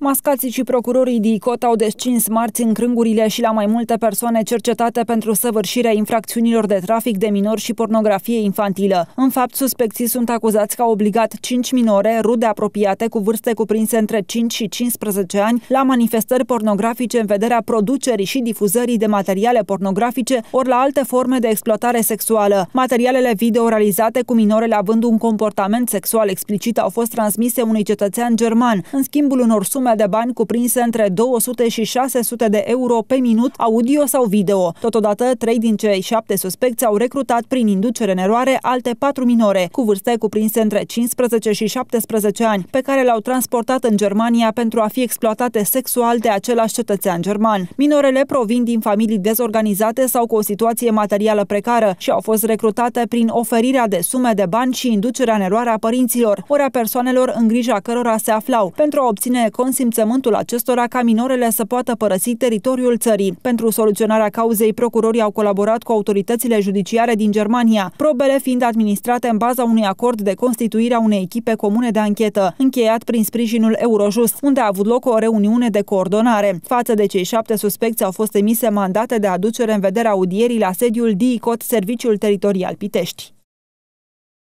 Mascații și procurorii DICOT au descins marți în crângurile și la mai multe persoane cercetate pentru săvârșirea infracțiunilor de trafic de minori și pornografie infantilă. În fapt, suspecții sunt acuzați că au obligat 5 minore, rude apropiate cu vârste cuprinse între 5 și 15 ani, la manifestări pornografice în vederea producerii și difuzării de materiale pornografice ori la alte forme de exploatare sexuală. Materialele video realizate cu minorele având un comportament sexual explicit au fost transmise unui cetățean german, în schimbul unor sume sume de bani cuprinse între 200 și 600 de euro pe minut audio sau video. Totodată, trei din cei șapte suspecți au recrutat prin inducere în eroare alte patru minore, cu vârste cuprinse între 15 și 17 ani, pe care le-au transportat în Germania pentru a fi exploatate sexual de același cetățean german. Minorele provin din familii dezorganizate sau cu o situație materială precară și au fost recrutate prin oferirea de sume de bani și inducerea în eroare a părinților, ori a persoanelor în grija cărora se aflau, pentru a obține consimțământul acestora ca minorele să poată părăsi teritoriul țării. Pentru soluționarea cauzei, procurorii au colaborat cu autoritățile judiciare din Germania, probele fiind administrate în baza unui acord de constituire a unei echipe comune de anchetă, încheiat prin sprijinul Eurojust, unde a avut loc o reuniune de coordonare. Față de cei șapte suspecți au fost emise mandate de aducere în vederea audierii la sediul DICOT, Serviciul Teritorial Pitești.